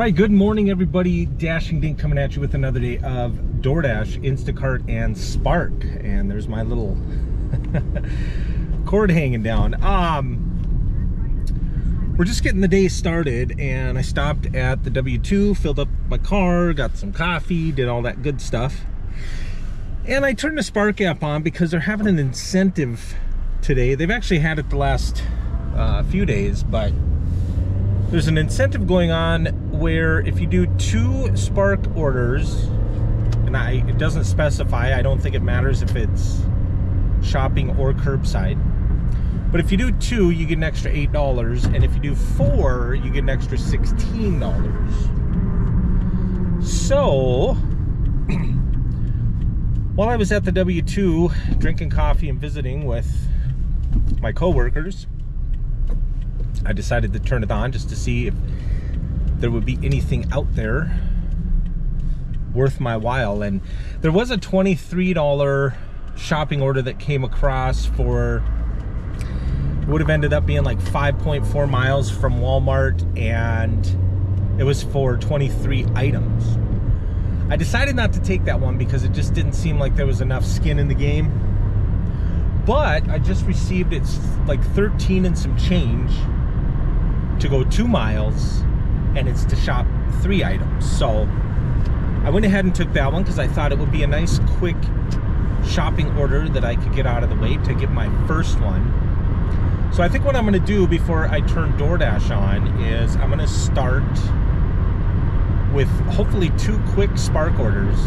Right, good morning, everybody. Dashing Dink coming at you with another day of DoorDash, Instacart, and Spark. And there's my little cord hanging down. Um, we're just getting the day started, and I stopped at the W2, filled up my car, got some coffee, did all that good stuff. And I turned the Spark app on because they're having an incentive today. They've actually had it the last uh, few days, but there's an incentive going on where if you do two Spark orders, and I it doesn't specify, I don't think it matters if it's shopping or curbside. But if you do two, you get an extra $8. And if you do four, you get an extra $16. So, while I was at the W2 drinking coffee and visiting with my coworkers, I decided to turn it on just to see if there would be anything out there worth my while. And there was a $23 shopping order that came across for would have ended up being like 5.4 miles from Walmart and it was for 23 items. I decided not to take that one because it just didn't seem like there was enough skin in the game. But I just received it's like 13 and some change to go two miles and it's to shop three items. So I went ahead and took that one because I thought it would be a nice quick shopping order that I could get out of the way to get my first one. So I think what I'm going to do before I turn DoorDash on is I'm going to start with hopefully two quick Spark orders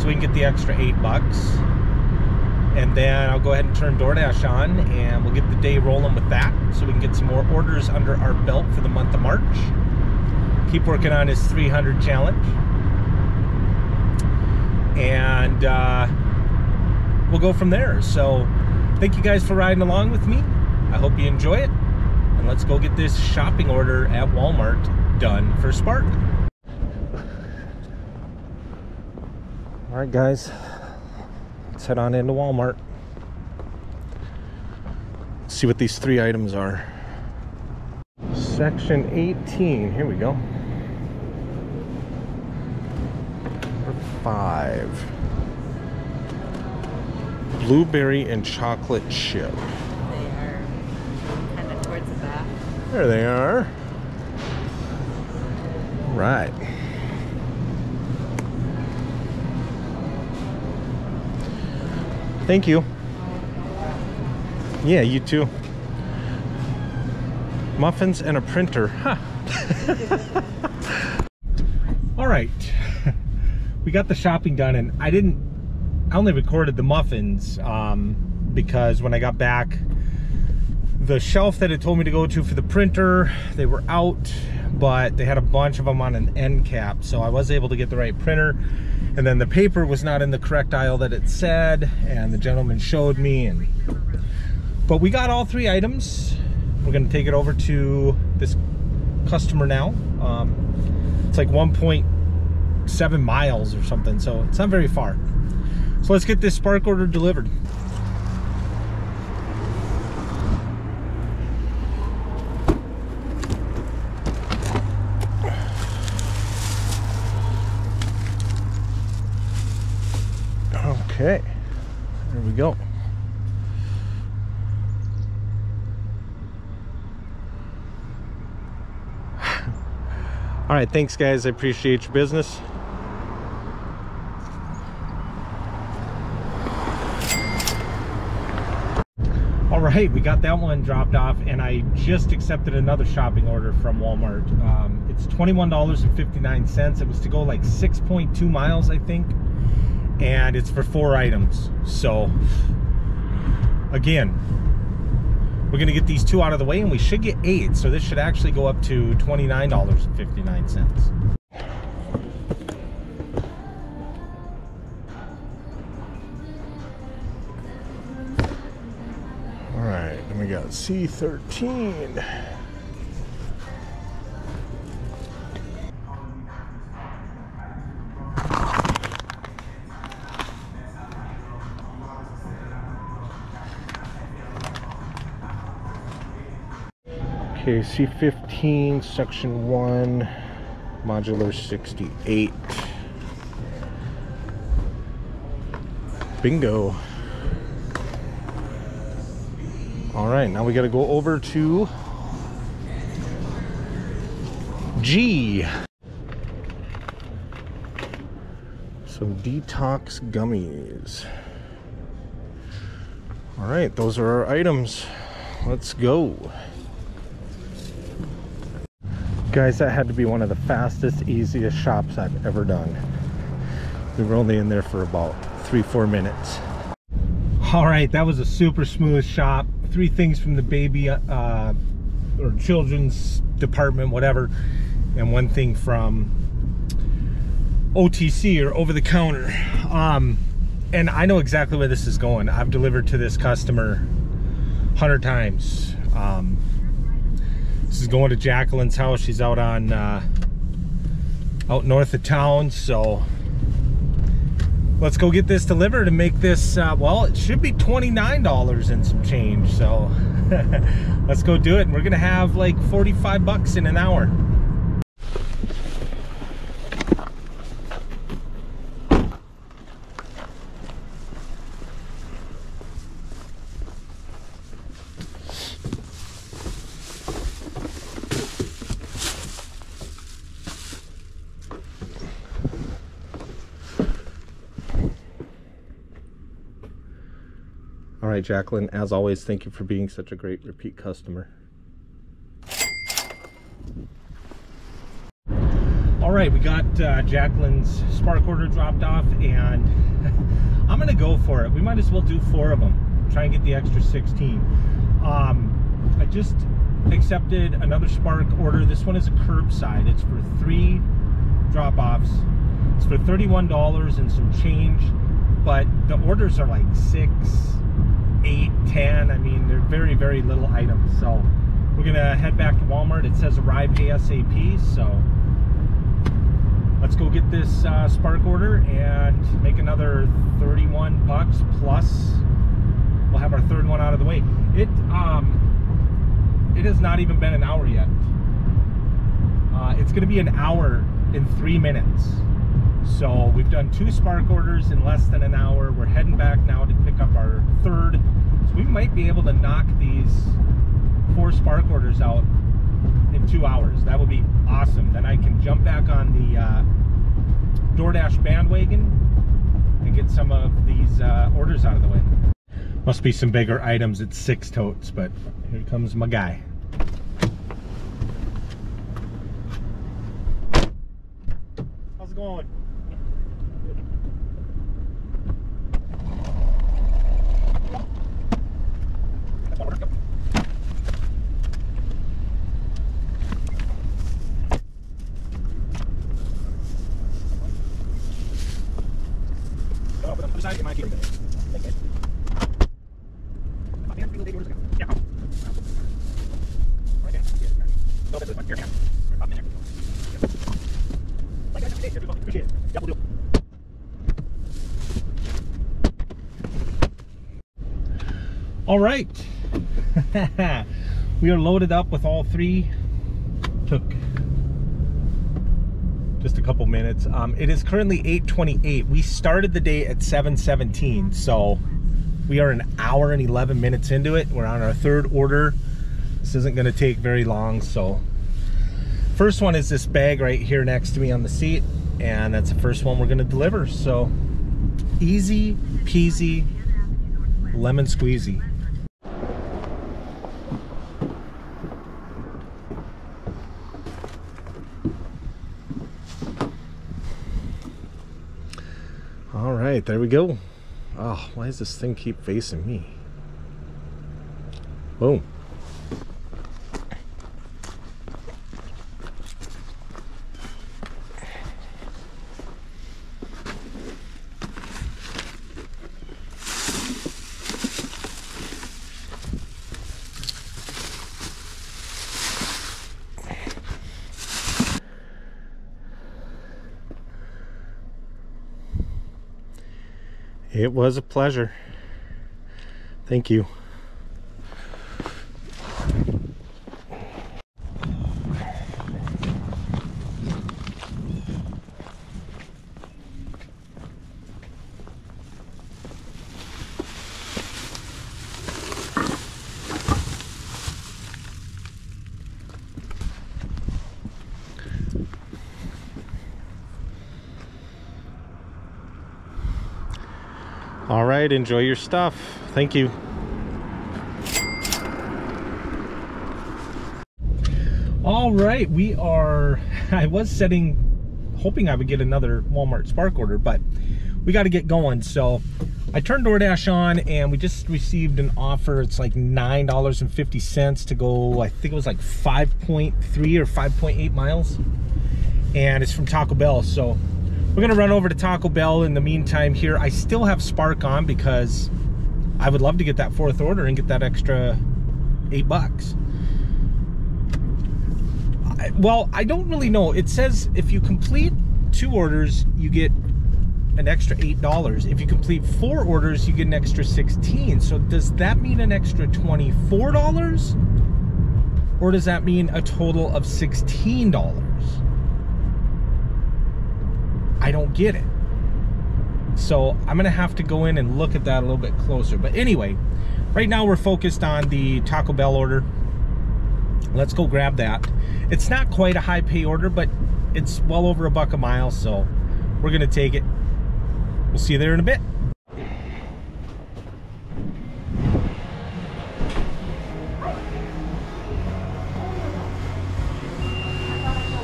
so we can get the extra eight bucks and then I'll go ahead and turn DoorDash on and we'll get the day rolling with that so we can get some more orders under our belt for the month of March. Keep working on his 300 challenge. And uh, we'll go from there. So thank you guys for riding along with me. I hope you enjoy it. And let's go get this shopping order at Walmart done for Spark. All right, guys. Let's head on into Walmart. See what these three items are. Section 18. Here we go. Five. Blueberry and chocolate chip. They are kind of towards the back. There they are. Right. Thank you. Yeah, you too. Muffins and a printer. Huh. All right. We got the shopping done and I didn't, I only recorded the muffins um, because when I got back, the shelf that it told me to go to for the printer, they were out, but they had a bunch of them on an end cap. So I was able to get the right printer. And then the paper was not in the correct aisle that it said, and the gentleman showed me. And But we got all three items. We're gonna take it over to this customer now. Um, it's like 1.7 miles or something, so it's not very far. So let's get this Spark order delivered. Okay, there we go. All right, thanks guys. I appreciate your business. Right, we got that one dropped off and I just accepted another shopping order from Walmart. Um, it's $21.59. It was to go like 6.2 miles, I think and it's for four items. So again, we're gonna get these two out of the way and we should get eight. So this should actually go up to $29.59. C13. Okay, C15, section one. Modular 68. Bingo. All right, now we got to go over to G. Some detox gummies. All right, those are our items. Let's go. Guys, that had to be one of the fastest, easiest shops I've ever done. We were only in there for about three, four minutes. All right, that was a super smooth shop. Three things from the baby uh, or children's department, whatever, and one thing from OTC or over the counter. Um, and I know exactly where this is going. I've delivered to this customer 100 times. Um, this is going to Jacqueline's house. She's out on uh, out north of town, so let's go get this delivered and make this. Uh, well, it should be $29 and some change. So let's go do it. And we're gonna have like 45 bucks in an hour. Jacqueline, as always, thank you for being such a great repeat customer. All right, we got uh, Jacqueline's Spark order dropped off, and I'm gonna go for it. We might as well do four of them. Try and get the extra 16. Um, I just accepted another Spark order. This one is a curbside. It's for three drop-offs. It's for $31 and some change, but the orders are like six, eight, ten. I mean, they're very, very little items. So we're gonna head back to Walmart. It says arrive ASAP, so let's go get this uh, Spark order and make another 31 bucks plus we'll have our third one out of the way. It um it has not even been an hour yet. Uh, it's gonna be an hour in three minutes. So we've done two Spark orders in less than an hour. We're heading back now to pick up our third. So we might be able to knock these four Spark orders out in two hours. That would be awesome. Then I can jump back on the uh, DoorDash bandwagon and get some of these uh, orders out of the way. Must be some bigger items. It's six totes, but here comes my guy. How's it going? All right. we are loaded up with all three. Took just a couple minutes. Um, it is currently 8.28. We started the day at 7.17, so we are an hour and 11 minutes into it. We're on our third order. This isn't gonna take very long, so. First one is this bag right here next to me on the seat, and that's the first one we're gonna deliver. So easy peasy, lemon squeezy. Right, there we go. Oh, why does this thing keep facing me? Boom. Was a pleasure. Thank you. All right, enjoy your stuff. Thank you. All right, we are. I was setting, hoping I would get another Walmart Spark order, but we got to get going. So I turned DoorDash on and we just received an offer. It's like $9.50 to go, I think it was like 5.3 or 5.8 miles. And it's from Taco Bell. So we're gonna run over to Taco Bell in the meantime here. I still have Spark on because I would love to get that fourth order and get that extra eight bucks. I, well, I don't really know. It says if you complete two orders, you get an extra eight dollars. If you complete four orders, you get an extra 16. So does that mean an extra $24? Or does that mean a total of $16? I don't get it. So I'm gonna have to go in and look at that a little bit closer. But anyway, right now we're focused on the Taco Bell order. Let's go grab that. It's not quite a high pay order, but it's well over a buck a mile, so we're gonna take it. We'll see you there in a bit.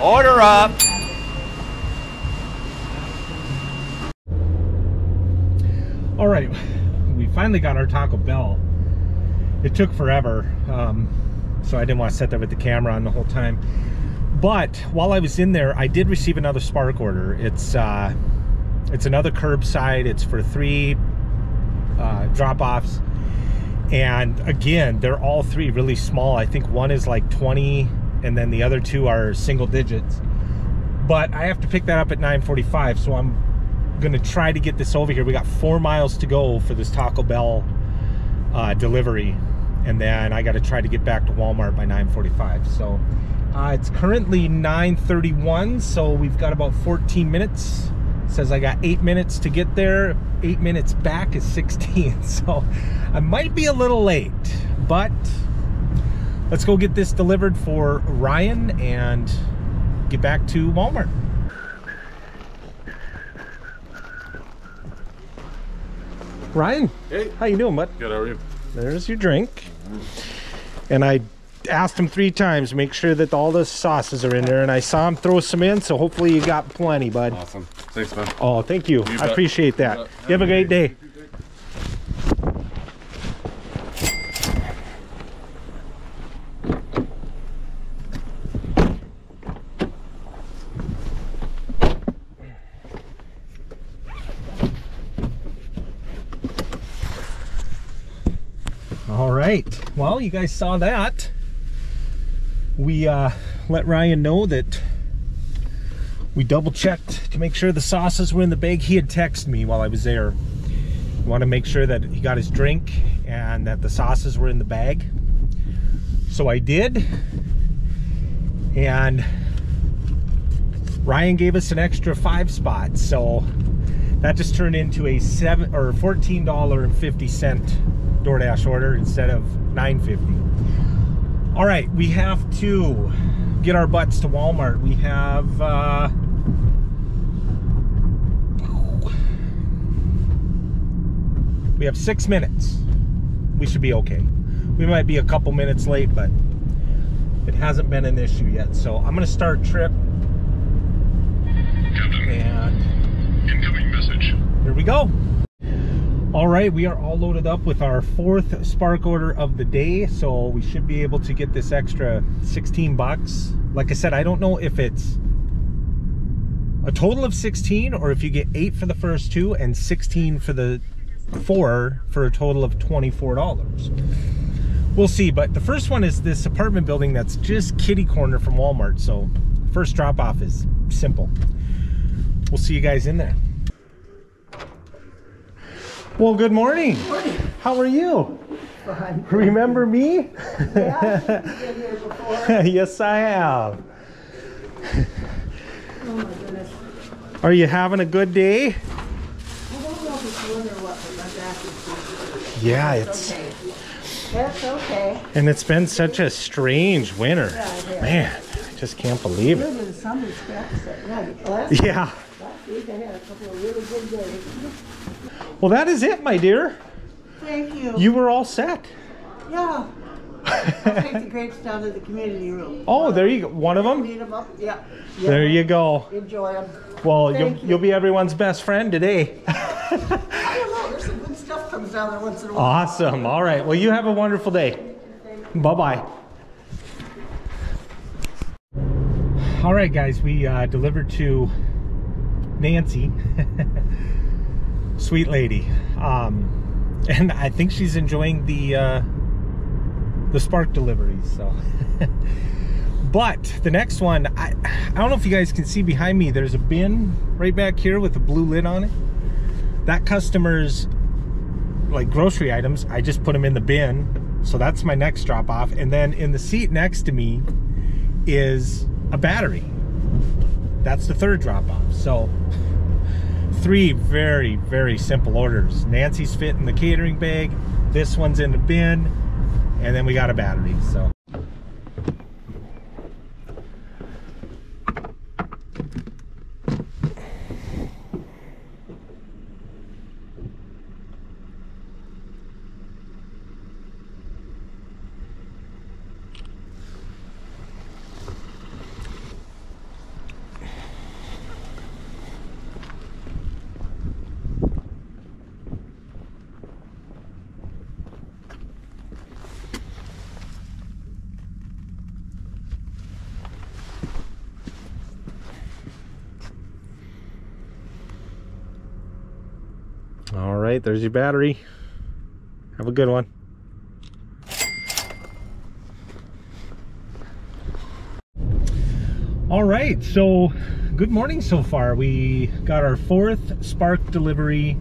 Order up. All right, we finally got our Taco Bell. It took forever, um, so I didn't want to sit there with the camera on the whole time. But while I was in there, I did receive another Spark order. It's uh, it's another curbside. It's for three uh, drop-offs, and again, they're all three really small. I think one is like 20, and then the other two are single digits. But I have to pick that up at 9:45, so I'm gonna try to get this over here. We got four miles to go for this Taco Bell uh, delivery, and then I got to try to get back to Walmart by 9:45. So uh, it's currently 9:31, so we've got about 14 minutes. It says I got eight minutes to get there. Eight minutes back is 16, so I might be a little late, but let's go get this delivered for Ryan and get back to Walmart. Ryan, Hey. how you doing, bud? Good, how are you? There's your drink. And I asked him three times, make sure that all the sauces are in there, and I saw him throw some in, so hopefully you got plenty, bud. Awesome. Thanks, man. Oh, thank you. I bet. appreciate that. bet. You have a great day. right. Well you guys saw that. We uh, let Ryan know that we double checked to make sure the sauces were in the bag. He had texted me while I was there. We want to make sure that he got his drink and that the sauces were in the bag. So I did. And Ryan gave us an extra five spots. So that just turned into a seven or $14.50 DoorDash order instead of nine fifty. All right, we have to get our butts to Walmart. We have uh, we have six minutes. We should be okay. We might be a couple minutes late, but it hasn't been an issue yet. So I'm gonna start trip and Incoming message. here we go. All right, we are all loaded up with our fourth Spark order of the day, so we should be able to get this extra 16 bucks. Like I said, I don't know if it's a total of 16 or if you get eight for the first two and 16 for the four for a total of $24. We'll see, but the first one is this apartment building that's just kitty corner from Walmart, so first drop off is simple. We'll see you guys in there. Well, good morning. How are you? Fine. Remember me? Yeah, been here before. yes, I have. Oh my goodness. Are you having a good day? I don't know if it's winter or what, but my back is Yeah, it's okay. That's okay. and it's been such a strange winter. Yeah. Man, I just can't believe it. Good yeah, last, Yeah. week. I had a couple of really good days. Well, that is it, my dear. Thank you. You were all set. Yeah. I'll take the grapes down to the community room. Oh, there you go. One of them. Beat 'em up. Yeah. There you go. Enjoy them. Well, you'll, you. you'll be everyone's best friend today. I don't know. There's some good stuff comes down there once in a while. Awesome. All right. Well, you have a wonderful day. Bye bye. All right, guys. We uh, delivered to Nancy, sweet lady, um, and I think she's enjoying the uh, the Spark deliveries. So, but the next one, I I don't know if you guys can see behind me. There's a bin right back here with a blue lid on it. That customer's like grocery items, I just put them in the bin. So that's my next drop off. And then in the seat next to me is a battery. That's the third drop off. So three very, very simple orders. Nancy's fit in the catering bag. This one's in the bin. And then we got a battery. So all right, there's your battery. Have a good one. All right, so good morning so far. We got our fourth Spark delivery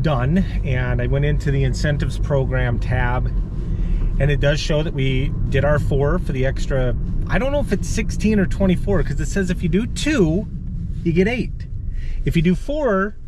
done, and I went into the incentives program tab, and it does show that we did our four for the extra. I don't know if it's 16 or 24 because it says if you do two, you get eight. If you do four,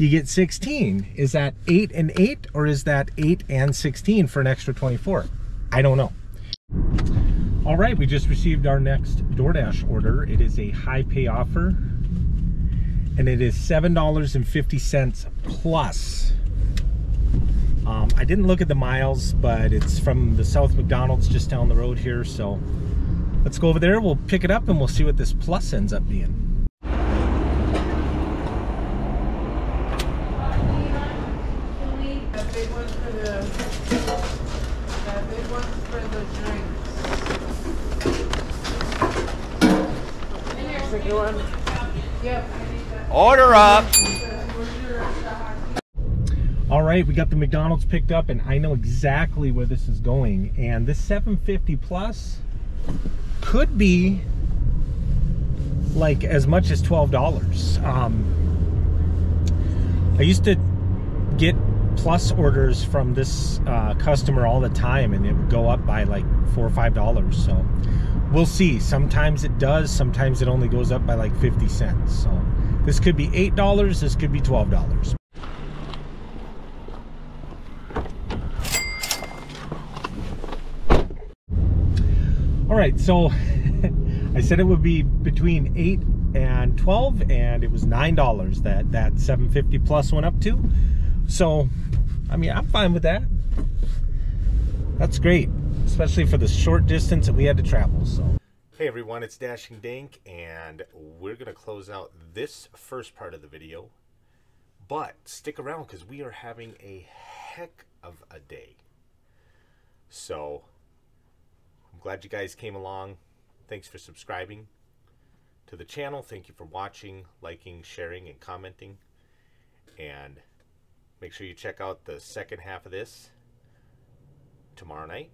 you get 16. Is that 8 and 8 or is that 8 and 16 for an extra 24? I don't know. All right, we just received our next DoorDash order. It is a high pay offer and it is $7.50 plus. Um, I didn't look at the miles, but it's from the South McDonald's just down the road here. So let's go over there. We'll pick it up and we'll see what this plus ends up being. That big one for the, that big one for the drinks. Second one. Yep. Order up. All right, we got the McDonald's picked up and I know exactly where this is going. And this 750 plus could be like as much as $12. Um, I used to get plus orders from this uh, customer all the time and it would go up by like four or five dollars. So we'll see. Sometimes it does, sometimes it only goes up by like 50 cents. So this could be $8, this could be $12. All right, so I said it would be between 8 and 12 and it was $9 that that 750 plus went up to. So, I mean, I'm fine with that. That's great, especially for the short distance that we had to travel, so. Hey everyone, it's Dashing Dink, and we're going to close out this first part of the video. But stick around because we are having a heck of a day. So, I'm glad you guys came along. Thanks for subscribing to the channel. Thank you for watching, liking, sharing, and commenting. And Make sure you check out the second half of this tomorrow night.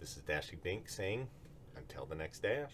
This is Dashing Dink saying, until the next dash.